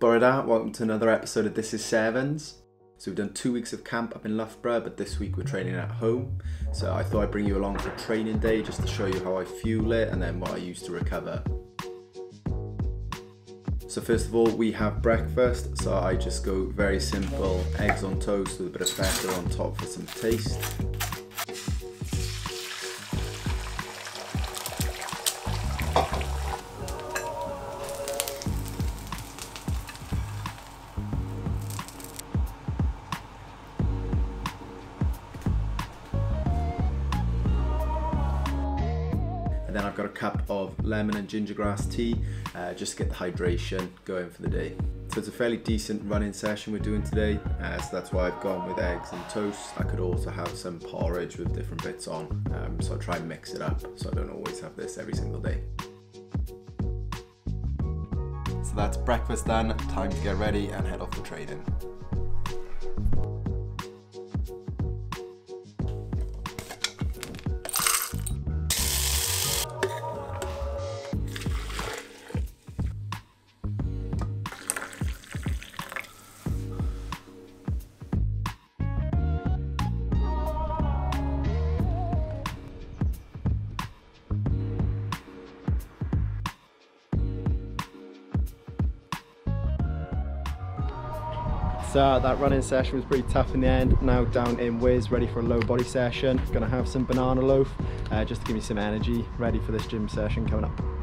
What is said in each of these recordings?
Bore da, welcome to another episode of This is Sevens. So we've done two weeks of camp up in Loughborough, but this week we're training at home. So I thought I'd bring you along for training day just to show you how I fuel it and then what I use to recover. So first of all, we have breakfast. So I just go very simple, eggs on toast with a bit of feta on top for some taste. Then I've got a cup of lemon and ginger grass tea, uh, just to get the hydration going for the day. So it's a fairly decent running session we're doing today, uh, so that's why I've gone with eggs and toast. I could also have some porridge with different bits on, um, so I try and mix it up so I don't always have this every single day. So that's breakfast done, time to get ready and head off for training. So that running session was pretty tough in the end. Now down in Wiz, ready for a low body session. Gonna have some banana loaf uh, just to give me some energy, ready for this gym session coming up.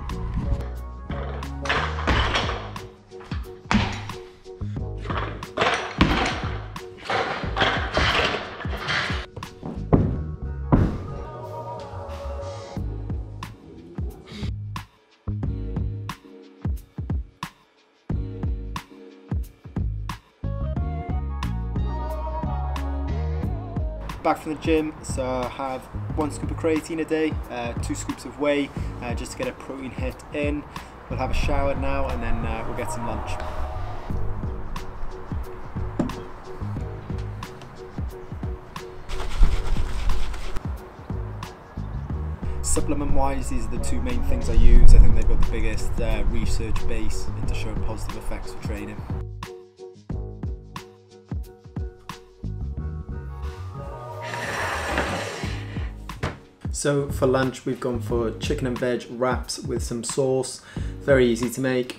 Back from the gym, so I have one scoop of creatine a day, uh, two scoops of whey, uh, just to get a protein hit in. We'll have a shower now and then uh, we'll get some lunch. Supplement wise, these are the two main things I use. I think they've got the biggest uh, research base into showing positive effects for training. So for lunch we've gone for chicken and veg wraps with some sauce. Very easy to make.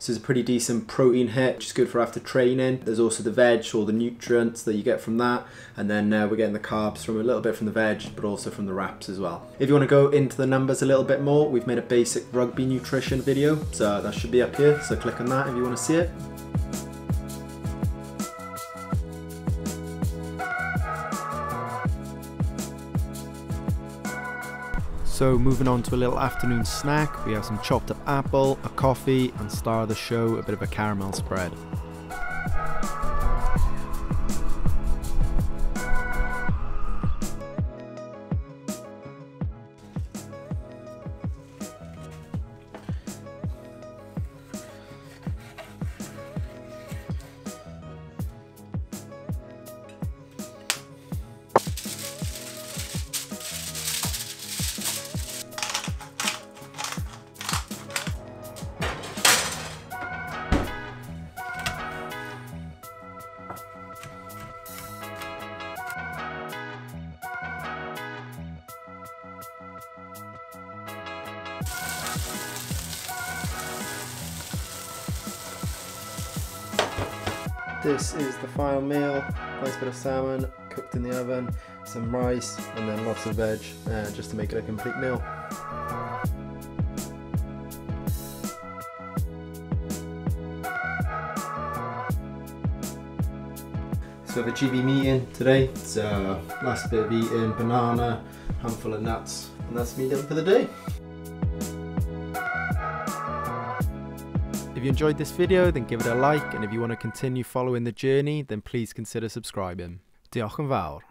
So it's a pretty decent protein hit, which is good for after training. There's also the veg, all the nutrients that you get from that. And then uh, we're getting the carbs from a little bit from the veg, but also from the wraps as well. If you want to go into the numbers a little bit more, we've made a basic rugby nutrition video. So that should be up here. So click on that if you want to see it. So moving on to a little afternoon snack, we have some chopped up apple, a coffee, and star of the show, a bit of a caramel spread. This is the final meal. Nice bit of salmon cooked in the oven, some rice, and then lots of veg, uh, just to make it a complete meal. So the GB meeting today, it's uh, last bit of eating, banana, handful of nuts, and that's me done for the day. If you enjoyed this video, then give it a like, and if you want to continue following the journey, then please consider subscribing. Diolch yn fawr.